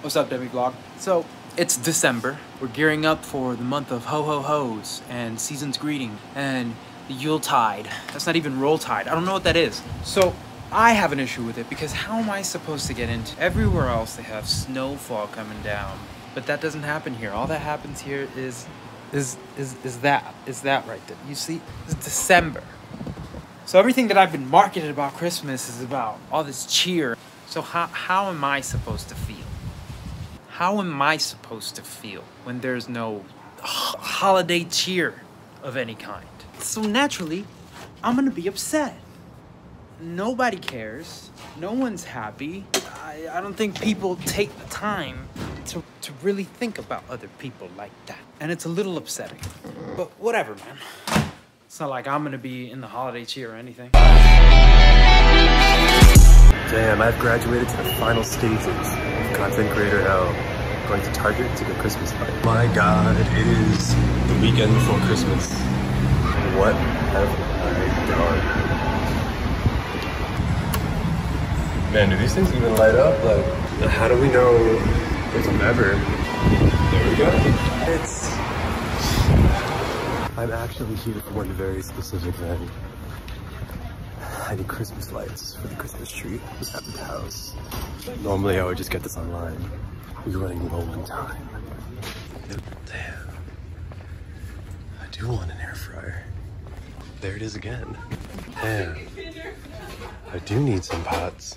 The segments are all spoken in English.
What's up, Demi Vlog? So, it's December. We're gearing up for the month of ho ho ho's and season's greeting and the Yule Tide. That's not even roll tide. I don't know what that is. So, I have an issue with it because how am I supposed to get into everywhere else they have snowfall coming down, but that doesn't happen here. All that happens here is is is is that is that right there. You see, it's December. So everything that I've been marketed about Christmas is about all this cheer. So how how am I supposed to feel? How am I supposed to feel when there's no holiday cheer of any kind? So naturally, I'm gonna be upset. Nobody cares. No one's happy. I, I don't think people take the time to, to really think about other people like that. And it's a little upsetting. But whatever, man. It's not like I'm gonna be in the holiday cheer or anything. Damn, I've graduated to the final stages of content creator hell. Going to Target to get Christmas lights. My god, it is the weekend before Christmas. What have I done? Man, do these things even light up? Like, how do we know there's a ever? There we go. It's... I'm actually here for one very specific thing. I need Christmas lights for the Christmas tree at the house. Normally I would just get this online. We're running low on time. Damn. I do want an air fryer. There it is again. Damn. I do need some pots.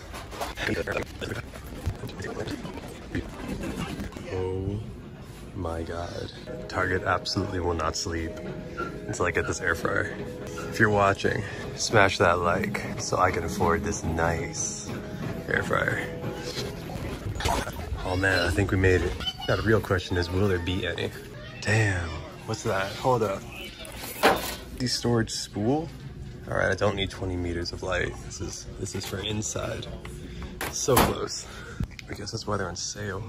Oh my god. Target absolutely will not sleep until I get this air fryer. If you're watching, smash that like so I can afford this nice air fryer. Oh man, I think we made it. Now the real question is, will there be any? Damn, what's that? Hold up. The storage spool? All right, I don't need 20 meters of light. This is this is for inside. So close. I guess that's why they're on sale.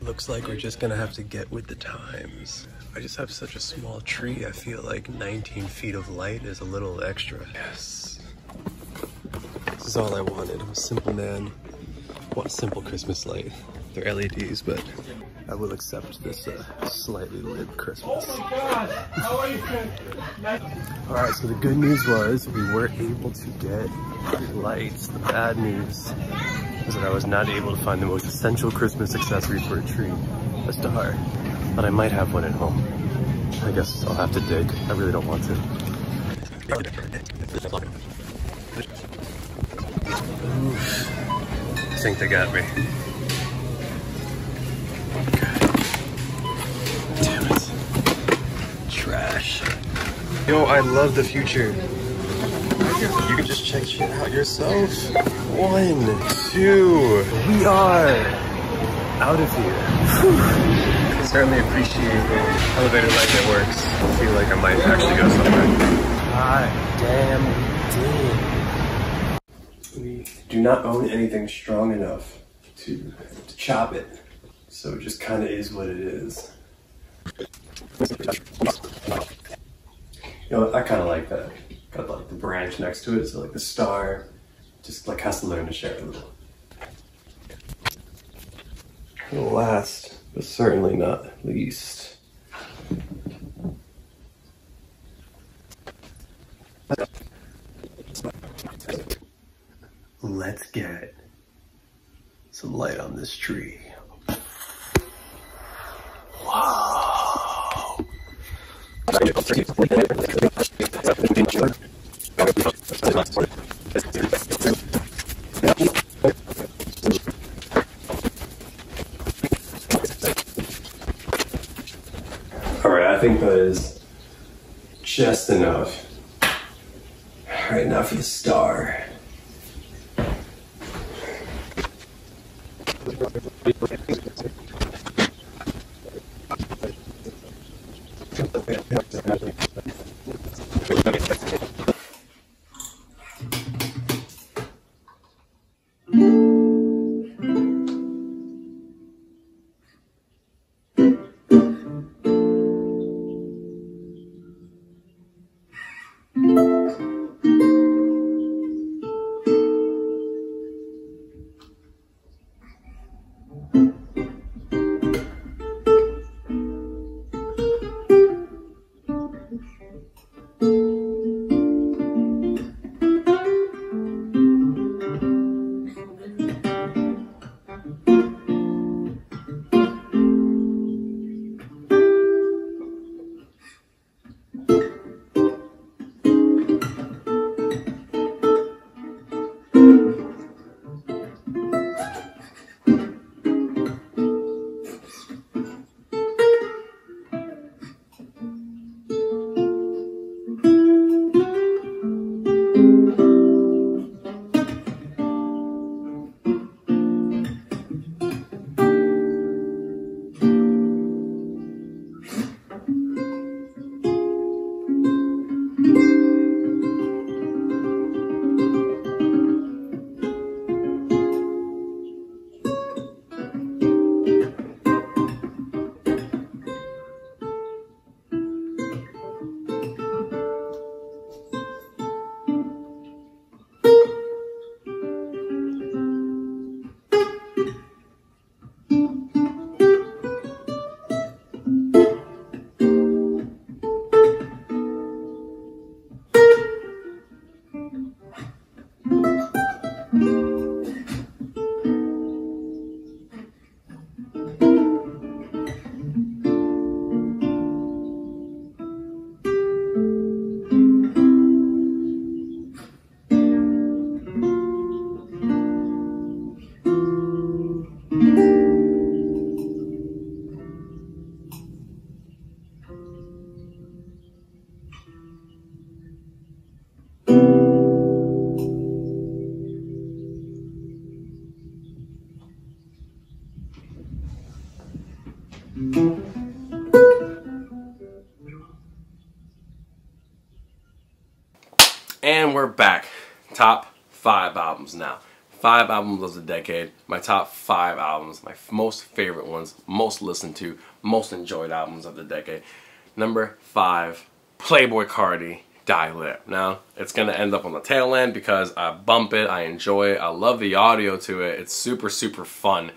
Looks like we're just gonna have to get with the times. I just have such a small tree, I feel like 19 feet of light is a little extra. Yes. This is all I wanted. I'm a simple man. I want a simple Christmas light. They're LEDs, but I will accept this uh, slightly lit Christmas. Alright, so the good news was we were able to get the lights. The bad news is that I was not able to find the most essential Christmas accessory for a tree, a star. But I might have one at home. I guess I'll have to dig. I really don't want to. Oof. I think they got me. Yo, I love the future. You can just check shit out yourself. One, two. We are out of here. I certainly appreciate the elevator light that works. I feel like I might actually go somewhere. God damn we did. We do not own anything strong enough to, to chop it. So it just kind of is what it is. You know, I kind of like that. Got like the branch next to it, so like the star just like has to learn to share a little. Last, but certainly not least, let's get some light on this tree. Wow. All right, I think that is just enough. All right, now for the star. Mm-hmm. albums now. Five albums of the decade. My top five albums. My most favorite ones. Most listened to. Most enjoyed albums of the decade. Number five, Playboi Carti, Die Lit. Now, it's to end up on the tail end because I bump it. I enjoy it. I love the audio to it. It's super, super fun.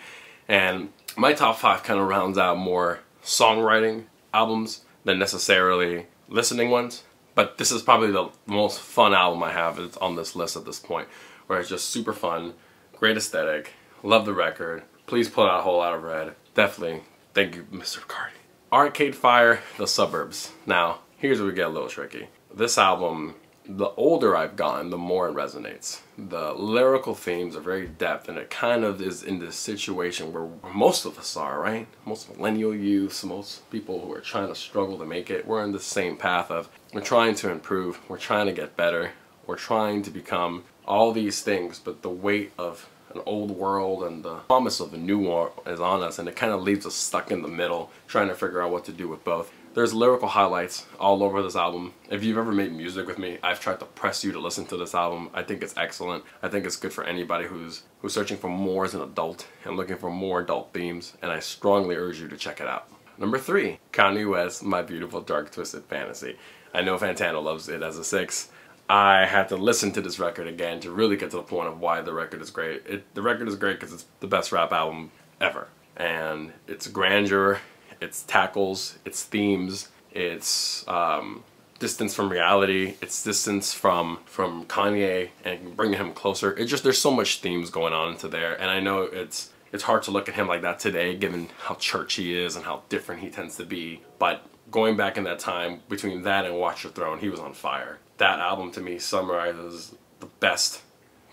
And my top five kind of rounds out more songwriting albums than necessarily listening ones. But this is probably the most fun album I have on this list at this point, where it's just super fun, great aesthetic, love the record. Please pull out a whole lot of red. Definitely, thank you, Mr. Carti. Arcade Fire, The Suburbs. Now, here's where we get a little tricky. This album the older I've gotten, the more it resonates. The lyrical themes are very depth, and it kind of is in this situation where most of us are, right? Most millennial youths, most people who are trying to struggle to make it, we're in the same path of we're trying to improve, we're trying to get better, we're trying to become all these things, but the weight of an old world and the promise of a new one is on us, and it kind of leaves us stuck in the middle, trying to figure out what to do with both. There's lyrical highlights all over this album. If you've ever made music with me, I've tried to press you to listen to this album. I think it's excellent. I think it's good for anybody who's who's searching for more as an adult and looking for more adult themes, and I strongly urge you to check it out. Number three, Kanye West, My Beautiful Dark Twisted Fantasy. I know Fantano loves it as a six. I had to listen to this record again to really get to the point of why the record is great. It, the record is great because it's the best rap album ever. And it's grandeur, its tackles, its themes, its um, distance from reality, its distance from from Kanye and bringing him closer. It just there's so much themes going on into there, and I know it's it's hard to look at him like that today, given how church he is and how different he tends to be. But going back in that time between that and Watch Your Throne, he was on fire. That album to me summarizes the best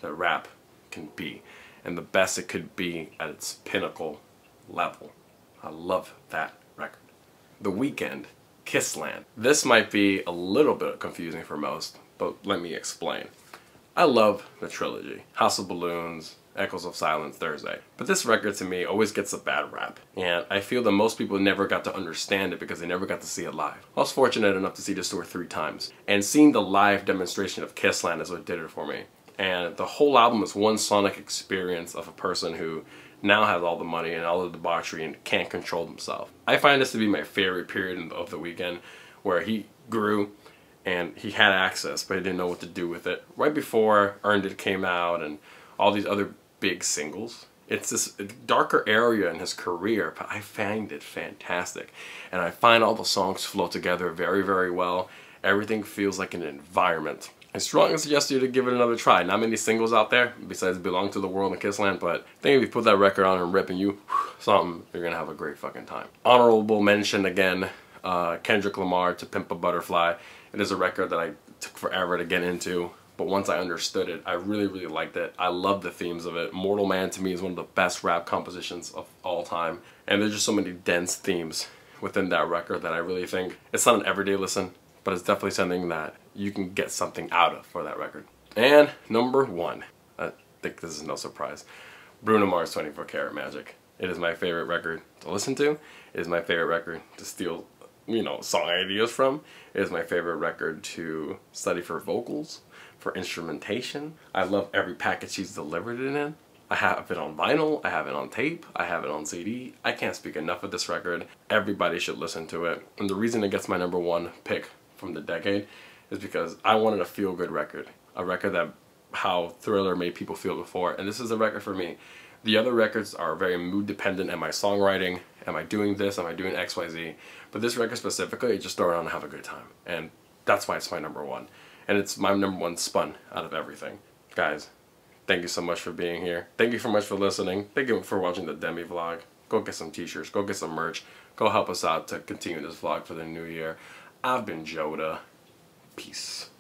that rap can be, and the best it could be at its pinnacle level. I love that record. The Weeknd, Kissland. This might be a little bit confusing for most, but let me explain. I love the trilogy, House of Balloons, Echoes of Silence, Thursday. But this record to me always gets a bad rap. And I feel that most people never got to understand it because they never got to see it live. I was fortunate enough to see this tour three times. And seeing the live demonstration of Kissland is what did it for me. And the whole album is one sonic experience of a person who now has all the money and all the debauchery and can't control himself. I find this to be my favorite period of the Weeknd where he grew and he had access but he didn't know what to do with it. Right before Earned It came out and all these other big singles. It's this darker area in his career, but I find it fantastic. And I find all the songs flow together very, very well. Everything feels like an environment. I strongly suggest you to give it another try. Not many singles out there besides Belong to the World and Kissland, but I think if you put that record on and rip and you something, you're gonna have a great fucking time. Honorable mention again, uh, Kendrick Lamar to Pimp a Butterfly. It is a record that I took forever to get into, but once I understood it, I really, really liked it. I love the themes of it. Mortal Man to me is one of the best rap compositions of all time. And there's just so many dense themes within that record that I really think it's not an everyday listen, but it's definitely something that you can get something out of for that record. And number one, I think this is no surprise, Bruno Mars 24 Karat Magic. It is my favorite record to listen to. It is my favorite record to steal, you know, song ideas from. It is my favorite record to study for vocals, for instrumentation. I love every package he's delivered it in. I have it on vinyl, I have it on tape, I have it on CD. I can't speak enough of this record. Everybody should listen to it. And the reason it gets my number one pick from the decade is because I wanted a feel-good record. A record that how Thriller made people feel before. And this is a record for me. The other records are very mood dependent Am I songwriting. Am I doing this? Am I doing X, Y, Z? But this record specifically, just throw it on and have a good time. And that's why it's my number one. And it's my number one spun out of everything. Guys, thank you so much for being here. Thank you so much for listening. Thank you for watching the Demi vlog. Go get some t-shirts. Go get some merch. Go help us out to continue this vlog for the new year. I've been Joda. Peace.